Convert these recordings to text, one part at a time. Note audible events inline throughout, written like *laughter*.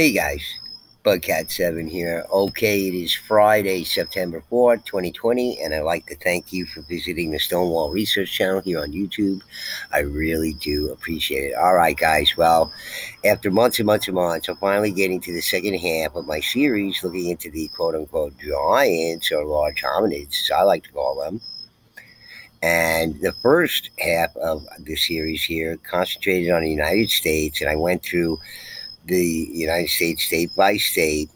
Hey guys, Budcat7 here. Okay, it is Friday, September 4th, 2020, and I'd like to thank you for visiting the Stonewall Research Channel here on YouTube. I really do appreciate it. All right, guys, well, after months and months and months, I'm finally getting to the second half of my series looking into the quote unquote giants or large hominids, as I like to call them. And the first half of the series here concentrated on the United States, and I went through the United States state by state,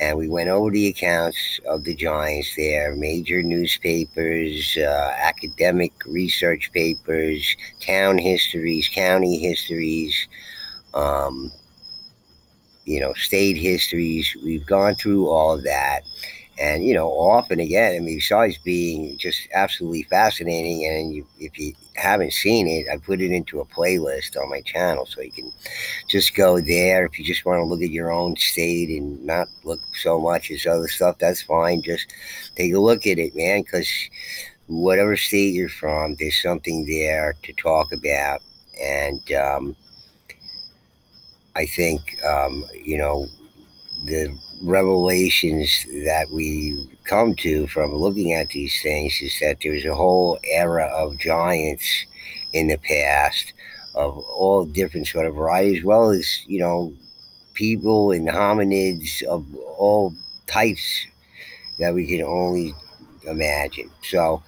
and we went over the accounts of the giants there, major newspapers, uh, academic research papers, town histories, county histories, um, you know, state histories. We've gone through all of that. And, you know, often again, I mean, besides being just absolutely fascinating, and you, if you haven't seen it, I put it into a playlist on my channel so you can just go there. If you just want to look at your own state and not look so much as other stuff, that's fine. Just take a look at it, man, because whatever state you're from, there's something there to talk about. And um, I think, um, you know, the revelations that we come to from looking at these things is that there's a whole era of giants in the past of all different sort of varieties, as well as, you know, people and hominids of all types that we can only imagine. So,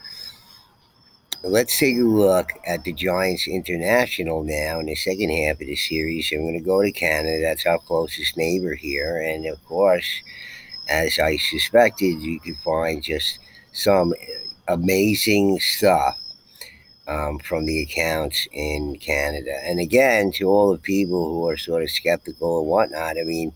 let's take a look at the Giants International now in the second half of the series. I'm going to go to Canada. That's our closest neighbor here. And of course, as I suspected, you could find just some amazing stuff um, from the accounts in Canada. And again, to all the people who are sort of skeptical and whatnot, I mean,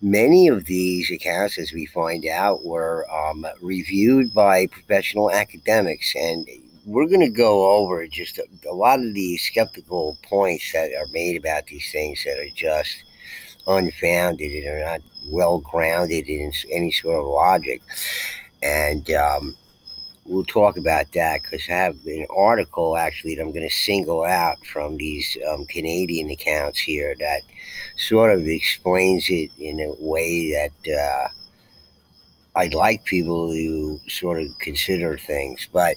many of these accounts, as we find out, were um, reviewed by professional academics. And we're going to go over just a, a, lot of the skeptical points that are made about these things that are just unfounded and are not well grounded in any sort of logic. And um, we'll talk about that because I have an article actually that I'm going to single out from these um, Canadian accounts here that sort of explains it in a way that. Uh, I'd like people to sort of consider things, but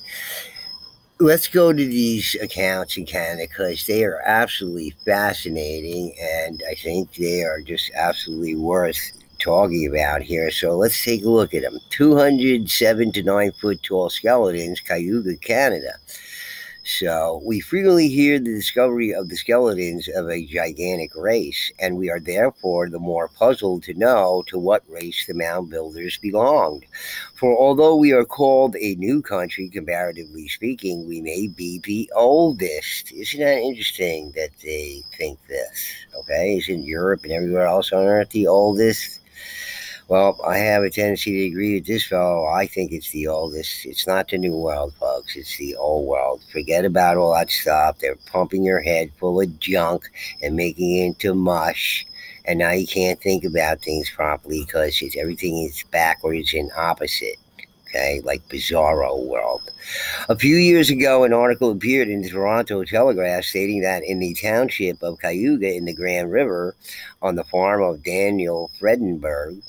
let's go to these accounts in Canada because they are absolutely fascinating and I think they are just absolutely worth talking about here. So let's take a look at them. 207 to 9 foot tall skeletons, Cayuga, Canada. So we frequently hear the discovery of the skeletons of a gigantic race, and we are therefore the more puzzled to know to what race the mound builders belonged. For although we are called a new country, comparatively speaking, we may be the oldest. Isn't that interesting that they think this? Okay, isn't Europe and everywhere else on Earth the oldest? Well, I have a tendency to agree with this fellow. I think it's the oldest. It's not the new world, folks. It's the old world. Forget about all that stuff. They're pumping your head full of junk and making it into mush. And now you can't think about things properly because everything is backwards and opposite okay, like Bizarro World. A few years ago, an article appeared in the Toronto Telegraph stating that in the township of Cayuga in the Grand River, on the farm of Daniel Fredenberg,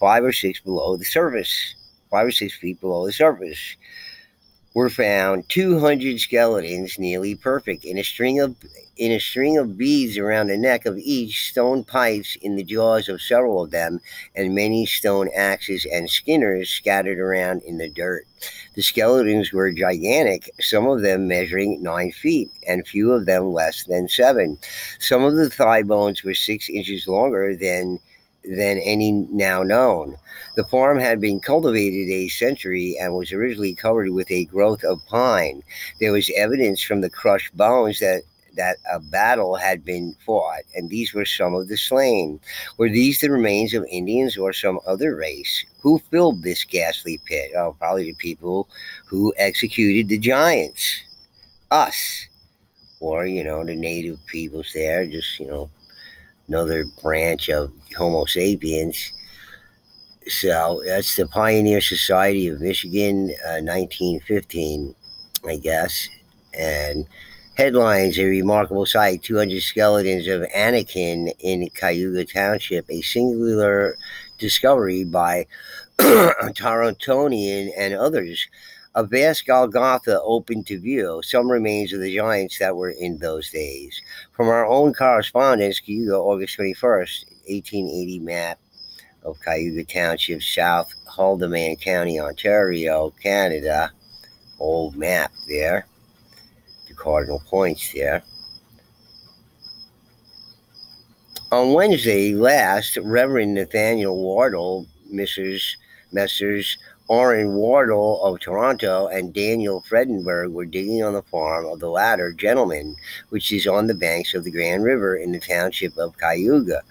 five or six below the surface, five or six feet below the surface, were found 200 skeletons nearly perfect in a string of in a string of beads around the neck of each, stone pipes in the jaws of several of them, and many stone axes and skinners scattered around in the dirt. The skeletons were gigantic, some of them measuring nine feet, and few of them less than seven. Some of the thigh bones were six inches longer than than any now known. The farm had been cultivated a century and was originally covered with a growth of pine. There was evidence from the crushed bones that that a battle had been fought, and these were some of the slain. Were these the remains of Indians or some other race? Who filled this ghastly pit? Oh, probably the people who executed the giants. Us. Or, you know, the native peoples there, just, you know, another branch of Homo sapiens. So that's the Pioneer Society of Michigan, uh, 1915, I guess. And Headlines A remarkable sight 200 skeletons of Anakim in Cayuga Township, a singular discovery by *coughs* Torontonian and others. A vast Golgotha open to view, some remains of the giants that were in those days. From our own correspondence, Cayuga, August 21st, 1880 map of Cayuga Township, South Haldimand County, Ontario, Canada. Old map there. The cardinal points there. On Wednesday last, Reverend Nathaniel Wardle, Mrs. Messrs. Orrin Wardle of Toronto and Daniel Fredenberg were digging on the farm of the latter gentleman, which is on the banks of the Grand River in the township of Cayuga.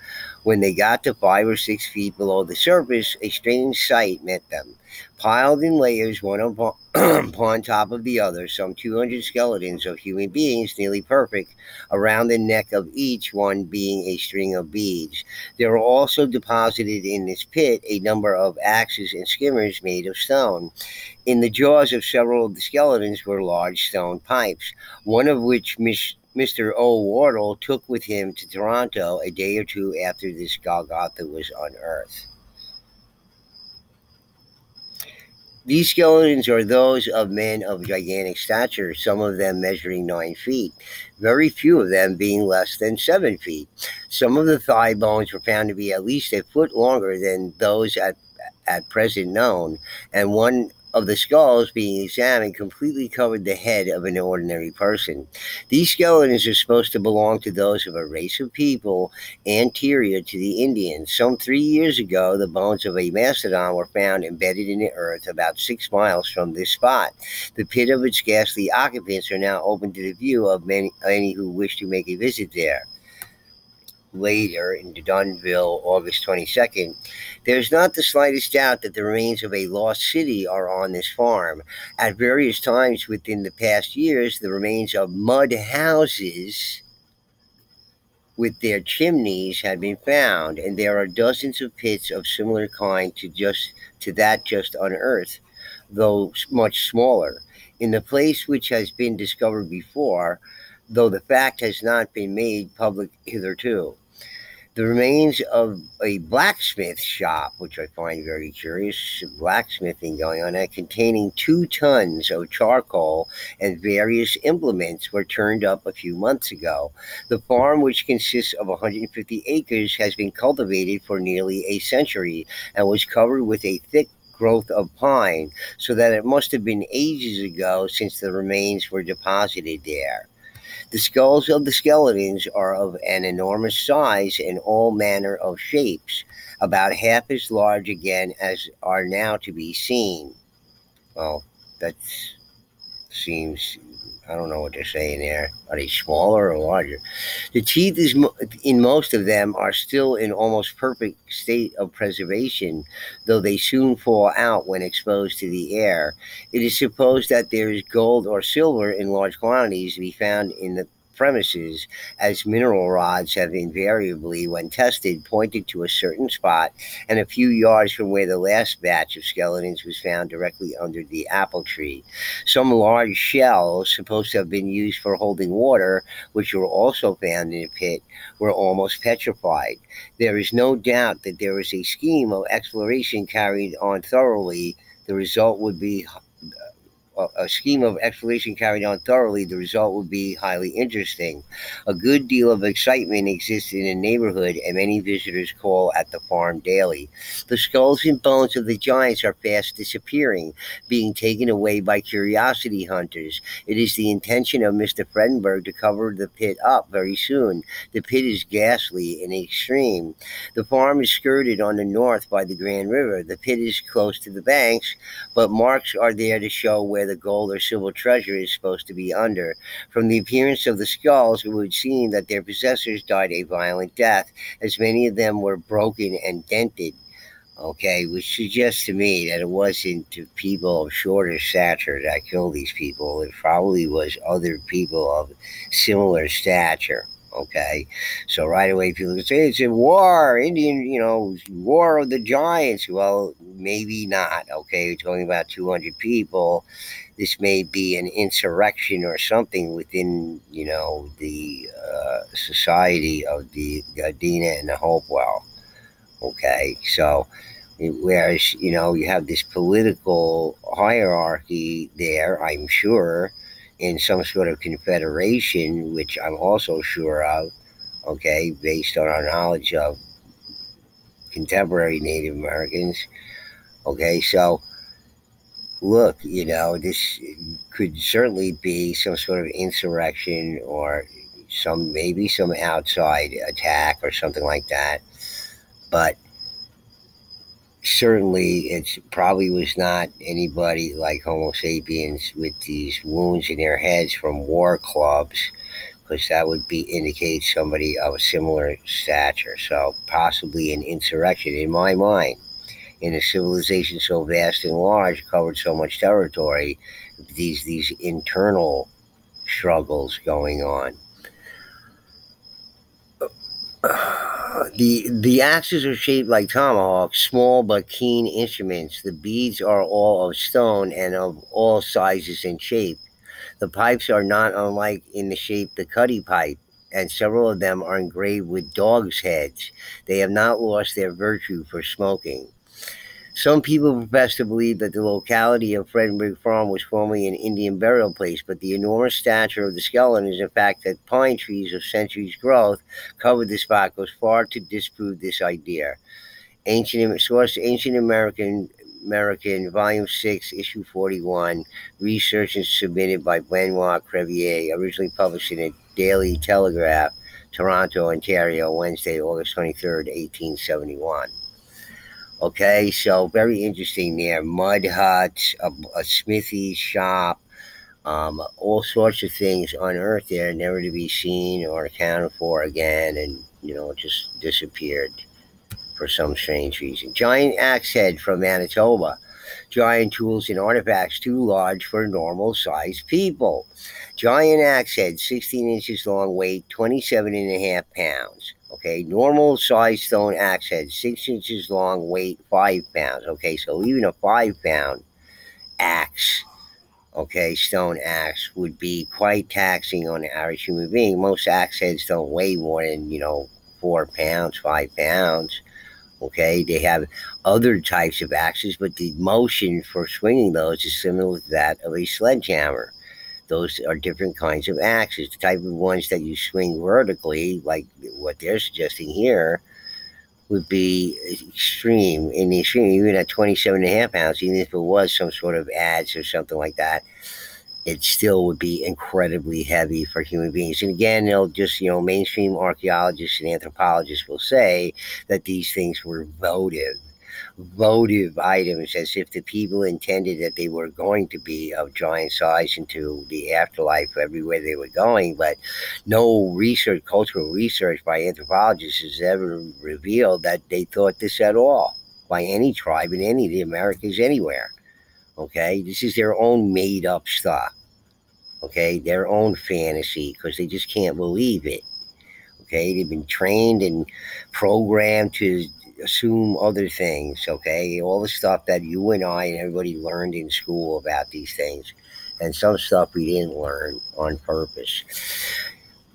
When they got to five or six feet below the surface, a strange sight met them. Piled in layers, one *clears throat* upon, top of the other, some 200 skeletons of human beings, nearly perfect, around the neck of each one being a string of beads. There were also deposited in this pit a number of axes and skimmers made of stone. In the jaws of several of the skeletons were large stone pipes, one of which Miss Mr. O. Wardle took with him to Toronto a day or two after this Golgotha was unearthed. These skeletons are those of men of gigantic stature, some of them measuring nine feet, very few of them being less than seven feet. Some of the thigh bones were found to be at least a foot longer than those at, at present known, and one of the skulls being examined completely covered the head of an ordinary person. These skeletons are supposed to belong to those of a race of people anterior to the Indians. Some three years ago, the bones of a mastodon were found embedded in the earth about six miles from this spot. The pit of its ghastly occupants are now open to the view of many, any who wish to make a visit there later in Dunnville, August 22nd, there's not the slightest doubt that the remains of a lost city are on this farm. At various times within the past years, the remains of mud houses with their chimneys had been found, and there are dozens of pits of similar kind to just to that just unearthed, though much smaller. In the place which has been discovered before, though the fact has not been made public hitherto. The remains of a blacksmith shop, which I find very curious, blacksmithing going on there, containing two tons of charcoal and various implements, were turned up a few months ago. The farm, which consists of 150 acres, has been cultivated for nearly a century and was covered with a thick growth of pine, so that it must have been ages ago since the remains were deposited there. The skulls of the skeletons are of an enormous size in all manner of shapes, about half as large again as are now to be seen. Well, that seems I don't know what they're saying there. Are they smaller or larger? The teeth is in most of them are still in almost perfect state of preservation, though they soon fall out when exposed to the air. It is supposed that there is gold or silver in large quantities to be found in the premises, as mineral rods have invariably, when tested, pointed to a certain spot and a few yards from where the last batch of skeletons was found directly under the apple tree. Some large shells, supposed to have been used for holding water, which were also found in the pit, were almost petrified. There is no doubt that there is a scheme of exploration carried on thoroughly. The result would be a scheme of exploration carried on thoroughly, the result would be highly interesting. A good deal of excitement exists in the neighborhood, and many visitors call at the farm daily. The skulls and bones of the giants are fast disappearing, being taken away by curiosity hunters. It is the intention of Mr. Fredenberg to cover the pit up very soon. The pit is ghastly and extreme. The farm is skirted on the north by the Grand River. The pit is close to the banks, but marks are there to show where the gold or silver treasure is supposed to be under. From the appearance of the skulls, it would seem that their possessors died a violent death, as many of them were broken and dented. Okay, which suggests to me that it wasn't people of shorter stature that killed these people. It probably was other people of similar stature. Okay, so right away people say it's a war, Indian, you know, war of the giants. Well, maybe not. Okay, we're talking about 200 people. This may be an insurrection or something within, you know, the uh, society of the Gardena and the Hopewell. Okay, so whereas you know you have this political hierarchy there, I'm sure in some sort of confederation, which I'm also sure of, okay, based on our knowledge of contemporary Native Americans. Okay, so look, you know, this could certainly be some sort of insurrection or some maybe some outside attack or something like that. But certainly it probably was not anybody like Homo sapiens with these wounds in their heads from war clubs, because that would be indicate somebody of a similar stature. So possibly an insurrection in my mind. In a civilization so vast and large, covered so much territory, these these internal struggles going on. The the axes are shaped like tomahawks, small but keen instruments. The beads are all of stone and of all sizes and shape. The pipes are not unlike in the shape the cutty pipe, and several of them are engraved with dogs' heads. They have not lost their virtue for smoking. Some people profess to believe that the locality of Fredenberg Farm was formerly an Indian burial place, but the enormous stature of the skeleton is in fact that pine trees of centuries' growth covered the spot goes far to disprove this idea. Ancient source Ancient American American, Volume 6, Issue 41, research and submitted by Benoit Crevier, originally published in the Daily Telegraph, Toronto, Ontario, Wednesday, August 23rd, 1871. Okay, so very interesting there. Mud huts, a, a smithy shop, um, all sorts of things unearthed there, never to be seen or accounted for again, and you know, just disappeared for some strange reason. Giant axe head from Manitoba. Giant tools and artifacts too large for normal sized people. Giant axe head, 16 inches long, weight 27 and a half pounds. Okay, normal size stone axe head, six inches long, weight five pounds. Okay, so even a five pound axe, okay, stone axe would be quite taxing on the average human being. Most axe heads don't weigh more than, you know, four pounds, five pounds. Okay, they have other types of axes, but the motion for swinging those is similar to that of a sledgehammer those are different kinds of axes. The type of ones that you swing vertically, like what they're suggesting here, would be extreme in the extreme, even at 27 and a half pounds, even if it was some sort of adze or something like that, it still would be incredibly heavy for human beings. And again, they'll just, you know, mainstream archaeologists and anthropologists will say that these things were votive votive items as if the people intended that they were going to be of giant size into the afterlife everywhere they were going. But no research, cultural research by anthropologists has ever revealed that they thought this at all by any tribe in any of the Americas anywhere. Okay, this is their own made up stuff. Okay, their own fantasy because they just can't believe it. Okay, they've been trained and programmed to assume other things, okay? All the stuff that you and I and everybody learned in school about these things, and some stuff we didn't learn on purpose.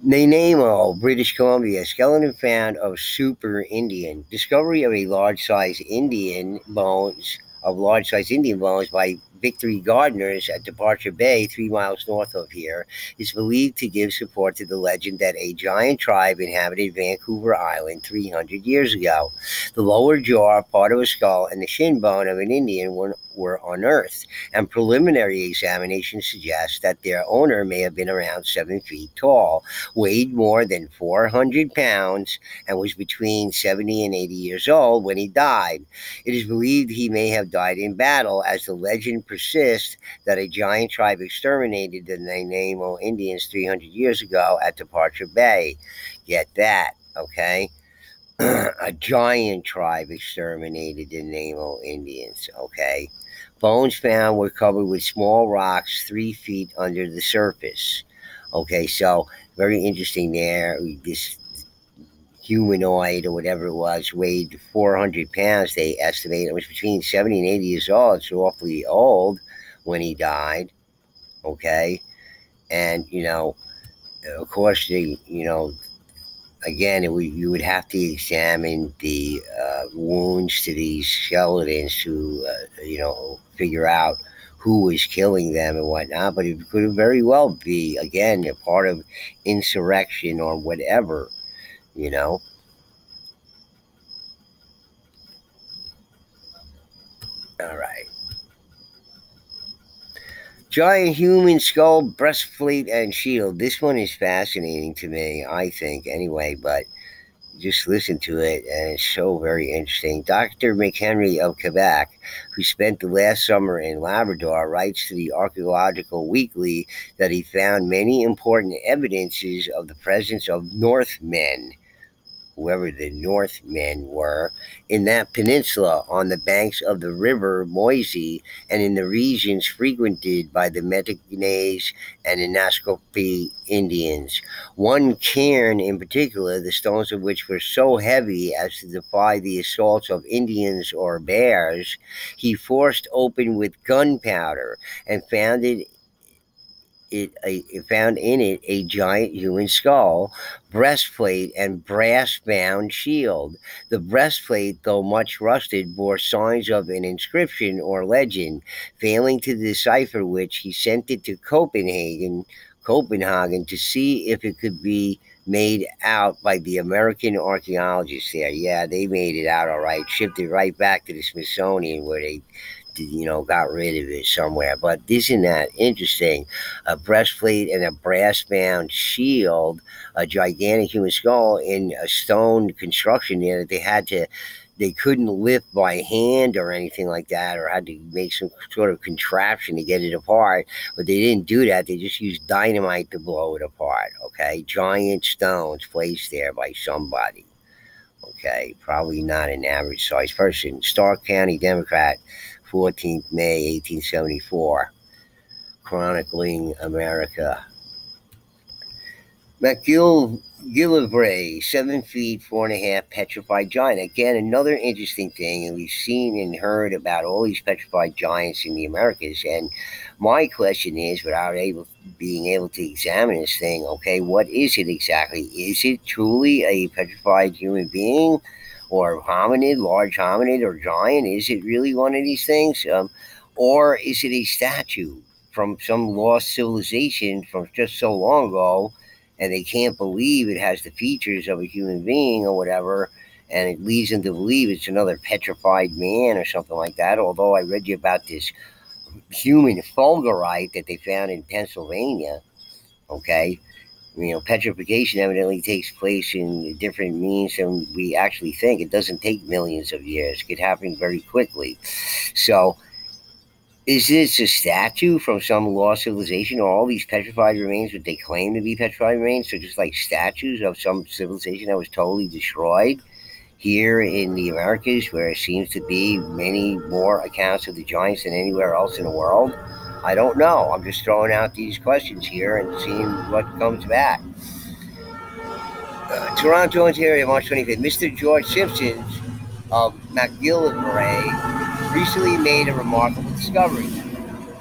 Nanaimo, British Columbia, skeleton found of super Indian. Discovery of a large size Indian bones of large size Indian bones by Victory Gardeners at uh, Departure Bay, three miles north of here, is believed to give support to the legend that a giant tribe inhabited Vancouver Island 300 years ago. The lower jaw, part of a skull, and the shin bone of an Indian were, were unearthed, and preliminary examination suggests that their owner may have been around seven feet tall, weighed more than 400 pounds, and was between 70 and 80 years old when he died. It is believed he may have died in battle, as the legend persist that a giant tribe exterminated the Nanaimo Indians 300 years ago at Departure Bay. Get that, okay? *clears throat* a giant tribe exterminated the Nanaimo Indians, okay? Bones found were covered with small rocks three feet under the surface. Okay, so very interesting there. This humanoid or whatever it was weighed 400 pounds. They estimate it was between 70 and 80 years old. so awfully old when he died. Okay. And, you know, of course, the, you know, again, it you would have to examine the uh, wounds to these skeletons to, uh, you know, figure out who was killing them and whatnot. But it could very well be, again, a part of insurrection or whatever, you know. All right. Giant human skull, breastplate, and shield. This one is fascinating to me, I think, anyway, but just listen to it, and it's so very interesting. Dr. McHenry of Quebec, who spent the last summer in Labrador, writes to the Archaeological Weekly that he found many important evidences of the presence of Northmen whoever the Northmen were, in that peninsula on the banks of the river Moise and in the regions frequented by the Montagnais and Anasakopi Indians. One cairn in particular, the stones of which were so heavy as to defy the assaults of Indians or bears, he forced open with gunpowder and found it it, it found in it a giant human skull, breastplate, and brass bound shield. The breastplate, though much rusted, bore signs of an inscription or legend. Failing to decipher which, he sent it to Copenhagen, Copenhagen to see if it could be made out by the American archaeologists there. Yeah, they made it out all right, shipped it right back to the Smithsonian where they you know, got rid of it somewhere. But isn't that interesting? A breastplate and a brass bound shield, a gigantic human skull in a stone construction there that they had to, they couldn't lift by hand or anything like that, or had to make some sort of contraption to get it apart. But they didn't do that. They just used dynamite to blow it apart. Okay. Giant stones placed there by somebody. Okay. Probably not an average sized person. Stark County Democrat 14th May 1874, chronicling America. MacGillivray, seven feet, four and a half, petrified giant. Again, another interesting thing, and we've seen and heard about all these petrified giants in the Americas. And my question is, without able being able to examine this thing, okay, what is it exactly? Is it truly a petrified human being? Or hominid, large hominid, or giant? Is it really one of these things? Um, or is it a statue from some lost civilization from just so long ago, and they can't believe it has the features of a human being or whatever, and it leads them to believe it's another petrified man or something like that? Although I read you about this human fulgurite that they found in Pennsylvania, okay? You know, petrification evidently takes place in different means than we actually think. It doesn't take millions of years. It could happen very quickly. So, is this a statue from some lost civilization, or all these petrified remains what they claim to be petrified remains? So, just like statues of some civilization that was totally destroyed here in the Americas, where it seems to be many more accounts of the giants than anywhere else in the world. I don't know. I'm just throwing out these questions here and seeing what comes back. Uh, Toronto, Ontario, March 25th. Mr. George Simpson of MacGillivray recently made a remarkable discovery.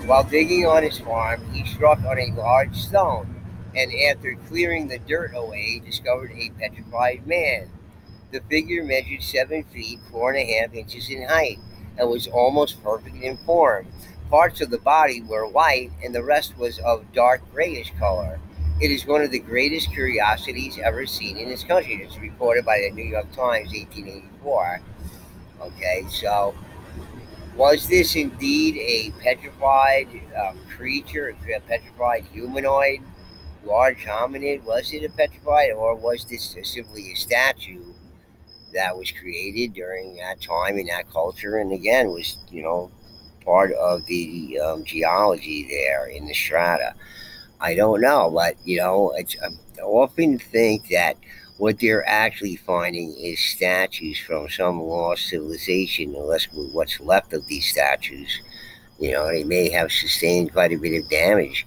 While digging on his farm, he struck on a large stone and, after clearing the dirt away, discovered a petrified man. The figure measured seven feet, four and a half inches in height, and was almost perfect in form. Parts of the body were white and the rest was of dark grayish color. It is one of the greatest curiosities ever seen in this country. It's reported by the New York Times, 1884. Okay, so was this indeed a petrified um, creature, a petrified humanoid, large hominid? Was it a petrified, or was this simply a statue that was created during that time in that culture? And again, was you know part of the um, geology there in the strata. I don't know, but you know, um, I often think that what they're actually finding is statues from some lost civilization, unless what's left of these statues. You know, they may have sustained quite a bit of damage.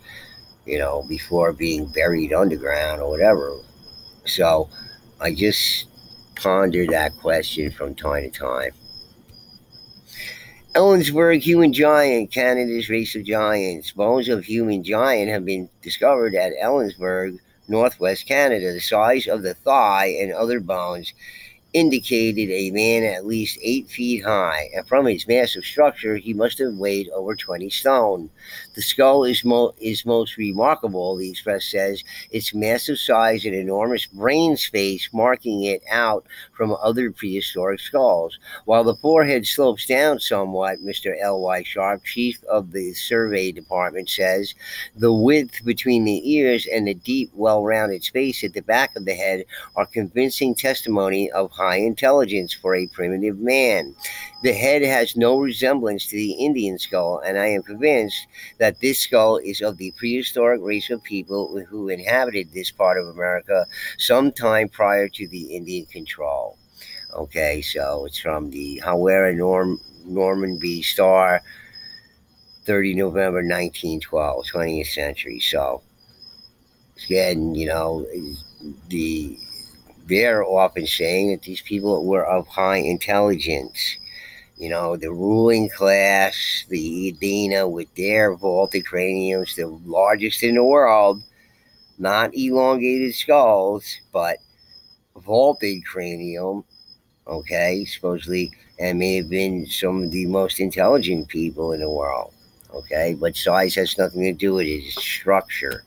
you know, before being buried underground or whatever. So I just ponder that question from time to time. Ellensburg human giant, Canada's race of giants. Bones of human giant have been discovered at Ellensburg, northwest Canada. The size of the thigh and other bones indicated a man at least eight feet high, and from his massive structure, he must have weighed over 20 stone. The skull is, mo- is most remarkable, the Express says, its massive size and enormous brain space marking it out from other prehistoric skulls. While the forehead slopes down somewhat, Mr. L.Y. Sharp, chief of the survey department, says, the width between the ears and the deep, well rounded space at the back of the head are convincing testimony of high intelligence for a primitive man. The head has no resemblance to the Indian skull, and I am convinced that this skull is of the prehistoric race of people who inhabited this part of America sometime prior to the Indian control. Okay, so it's from the Hawera Norm, Normanby Star, 30 November 1912, 20th century. So, again, you know, the they're often saying that these people were of high intelligence. You know, the ruling class, the Adena with their vaulted craniums, the largest in the world, not elongated skulls, but vaulted cranium, okay, supposedly, and may have been some of the most intelligent people in the world, okay, but size has nothing to do with it, it's structure.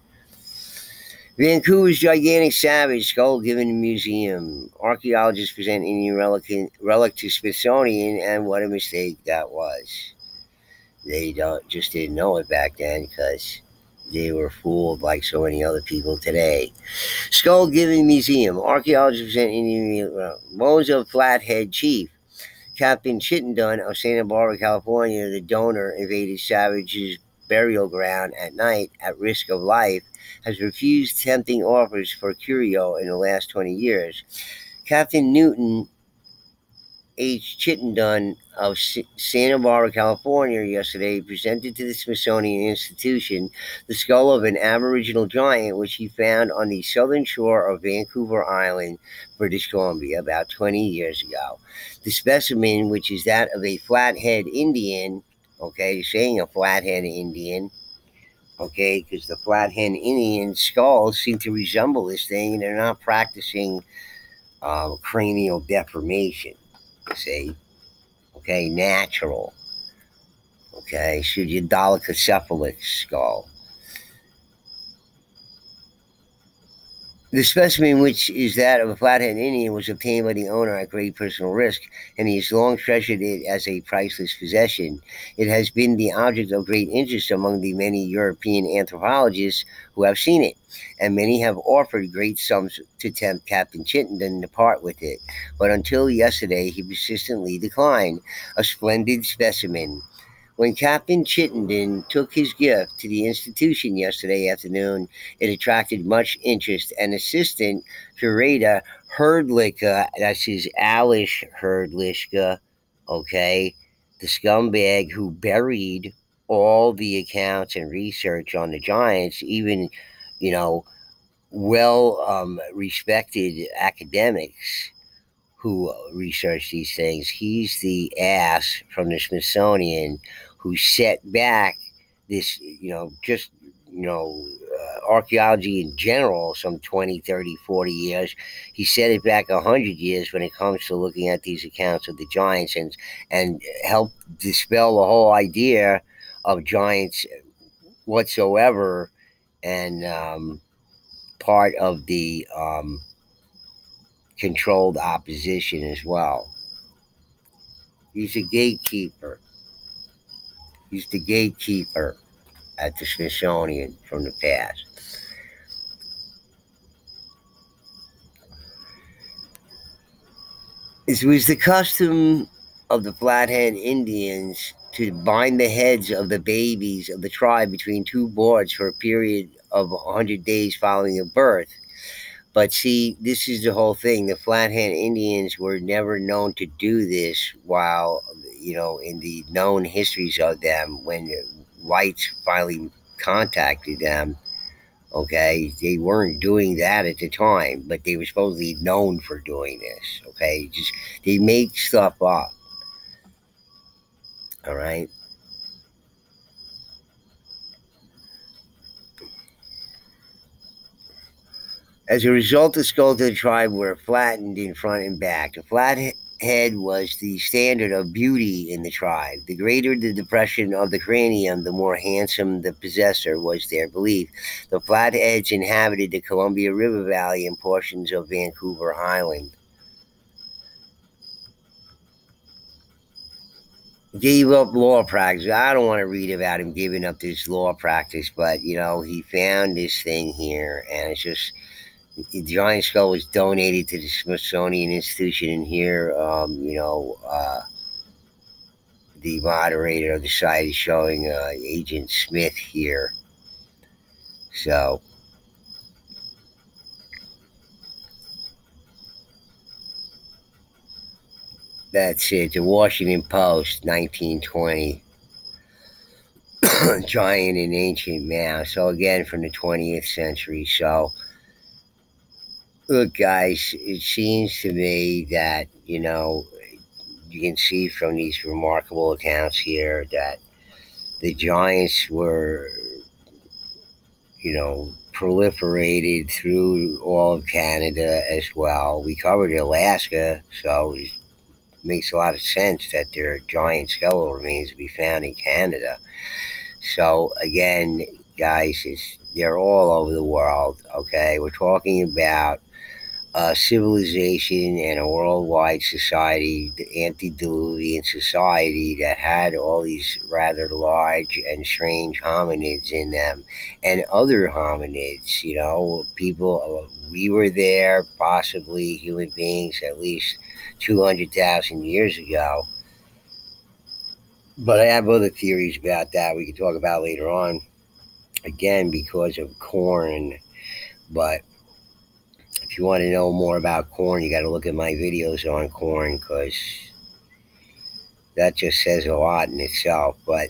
Vancouver's gigantic savage skull given to museum. Archaeologists present Indian relic, relic to Smithsonian, and what a mistake that was. They don't just didn't know it back then because they were fooled like so many other people today. Skull given museum. Archaeologists present Indian uh, bones of Flathead Chief. Captain Chittenden of Santa Barbara, California, the donor invaded savages burial ground at night at risk of life, has refused tempting offers for curio in the last 20 years. Captain Newton H. Chittenden of Santa Barbara, California, yesterday presented to the Smithsonian Institution the skull of an Aboriginal giant which he found on the southern shore of Vancouver Island, British Columbia, about 20 years ago. The specimen, which is that of a flathead Indian, okay, saying a flathead Indian, okay, because the flathead Indian skulls seem to resemble this thing, and they're not practicing uh, cranial deformation, see, okay, natural, okay, pseudodolichocephalic skull. The specimen, which is that of a flathead Indian, was obtained by the owner at great personal risk, and he has long treasured it as a priceless possession. It has been the object of great interest among the many European anthropologists who have seen it, and many have offered great sums to tempt Captain Chittenden to part with it. But until yesterday, he persistently declined. A splendid specimen. When Captain Chittenden took his gift to the institution yesterday afternoon, it attracted much interest, and assistant curator Hrdlicka, that's his Alice Hrdlicka, okay, the scumbag who buried all the accounts and research on the Giants, even, you know, well um, respected academics who research these things. He's the ass from the Smithsonian who set back this, you know, just, you know, uh, archaeology in general, some 20, 30, 40 years. He set it back 100 years when it comes to looking at these accounts of the giants and, and help dispel the whole idea of giants whatsoever and um, part of the um, controlled opposition as well. He's a gatekeeper. He's the gatekeeper at the Smithsonian from the past. It was the custom of the Flathead Indians to bind the heads of the babies of the tribe between two boards for a period of 100 days following a birth. But see, this is the whole thing. The Flathead Indians were never known to do this while you know, in the known histories of them, when whites finally contacted them, Okay, they weren't doing that at the time, but they were supposedly known for doing this. Okay, just they make stuff up. All right. As a result, the skulls of the tribe were flattened in front and back. The flat head was the standard of beauty in the tribe. The greater the depression of the cranium, the more handsome the possessor was their belief. The Flatheads inhabited the Columbia River Valley and portions of Vancouver Island. Gave up law practice. I don't want to read about him giving up this law practice, but you know, he found this thing here, and it's just giant skull was donated to the Smithsonian Institution, and here, um, you know, uh, the moderator of the site is showing uh, Agent Smith here. So, that's it. The Washington Post, 1920. *coughs* giant and ancient mouse. So, again, from the 20th century. So, Look, guys, it seems to me that, you know, you can see from these remarkable accounts here that the giants were, you know, proliferated through all of Canada as well. We covered Alaska, so it makes a lot of sense that there are giant skeletal remains to be found in Canada. So, again, guys, it's, they're all over the world, okay? We're talking about uh, civilization and a worldwide society, the antediluvian society that had all these rather large and strange hominids in them and other hominids, you know, people, we were there, possibly human beings at least 200,000 years ago. But I have other theories about that we can talk about later on. Again, because of corn. But if you want to know more about corn, you got to look at my videos on corn because that just says a lot in itself. But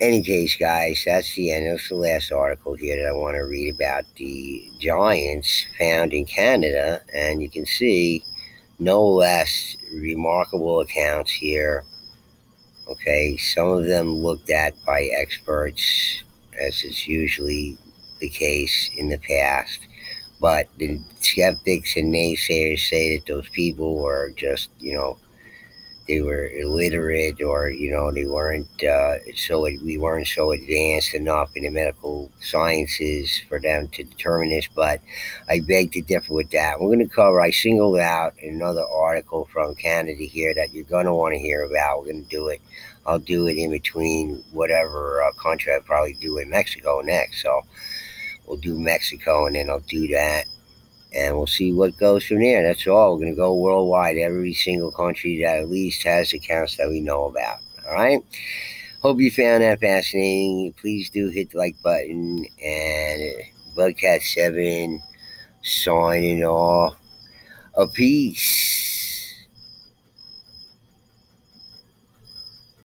any case, guys, that's the end. That's the last article here that I want to read about the giants found in Canada. And you can see no less remarkable accounts here. Okay, some of them looked at by experts, as is usually the case in the past. But the skeptics and naysayers say that those people were just, you know, they were illiterate or, you know, they weren't uh, so, we weren't so advanced enough in the medical sciences for them to determine this. But I beg to differ with that. We're going to cover, I singled out another article from Canada here that you're going to want to hear about. We're going to do it. I'll do it in between whatever uh, country I probably do in Mexico next. So, we'll do Mexico and then I'll do that. And we'll see what goes from there. That's all. We're going to go worldwide. Every single country that at least has accounts that we know about. All right. Hope you found that fascinating. Please do hit the like button. And Budcat7 signing off. A peace.